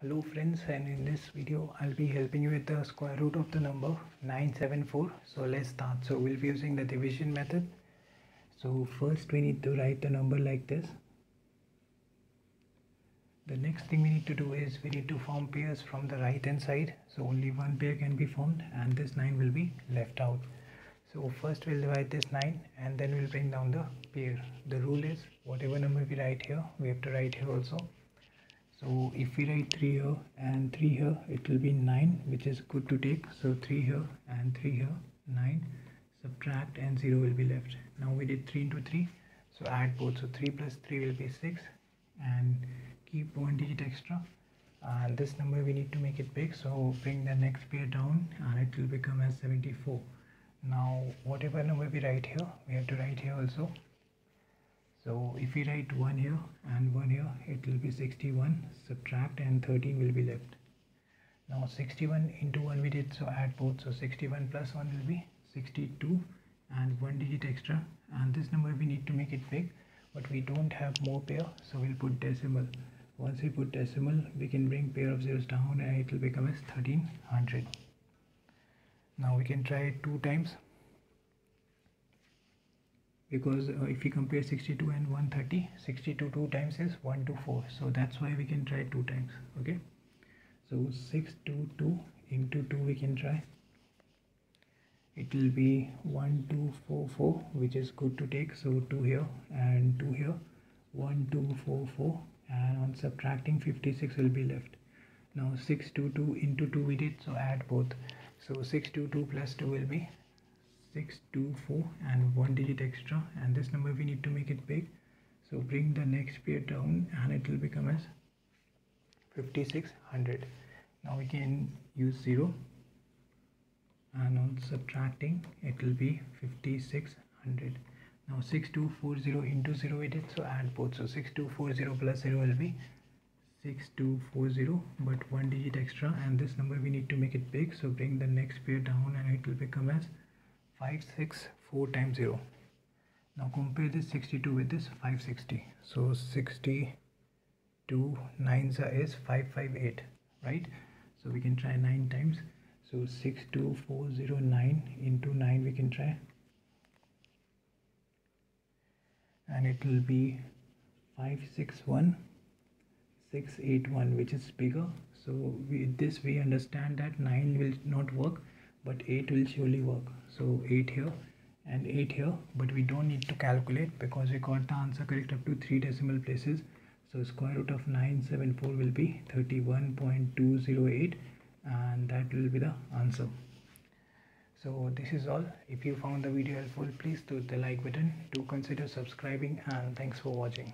Hello friends and in this video I'll be helping you with the square root of the number 974. So let's start. So we'll be using the division method. So first we need to write the number like this. The next thing we need to do is we need to form pairs from the right hand side. So only one pair can be formed and this 9 will be left out. So first we'll divide this 9 and then we'll bring down the pair. The rule is whatever number we write here we have to write here also so if we write 3 here and 3 here it will be 9 which is good to take. So 3 here and 3 here 9 subtract and 0 will be left. Now we did 3 into 3 so add both. So 3 plus 3 will be 6 and keep one digit extra. And this number we need to make it big. So bring the next pair down and it will become as 74 now whatever number we write here we have to write here also so if we write 1 here and 1 here it will be 61 subtract and 13 will be left. Now 61 into 1 we did so add both. So 61 plus 1 will be 62 and 1 digit extra. And this number we need to make it big but we don't have more pair so we'll put decimal. Once we put decimal we can bring pair of zeros down and it will become as 1300 now we can try it two times because uh, if we compare 62 and 130 62 two times is 1 to 4 so that's why we can try two times okay? So 6 to 2 into 2 we can try. It will be 1 2 4 4 which is good to take. So 2 here and 2 here. 1 2 4 4 and on subtracting 56 will be left. Now 6 to 2 into 2 we did so add both. So 6 to 2 plus 2 will be 624 and one digit extra. And this number we need to make it big. So bring the next pair down and it will become as 5600 now we can use 0 and on subtracting it will be 5600 now 6240 into 0 it is. So add both. So 6240 plus 0 will be 6240 but one digit extra. And this number we need to make it big. So bring the next pair down and it will become as 564 times 0 now compare this 62 with this 560 so 62 9s is 558 right? So we can try 9 times. So 62409 into 9 we can try. And it will be 561681 which is bigger. So with this we understand that 9 will not work but 8 will surely work. So 8 here and 8 here but we don't need to calculate because we got the answer correct up to 3 decimal places. So square root of 974 will be 31.208 and that will be the answer. So this is all. If you found the video helpful please do the like button. Do consider subscribing and thanks for watching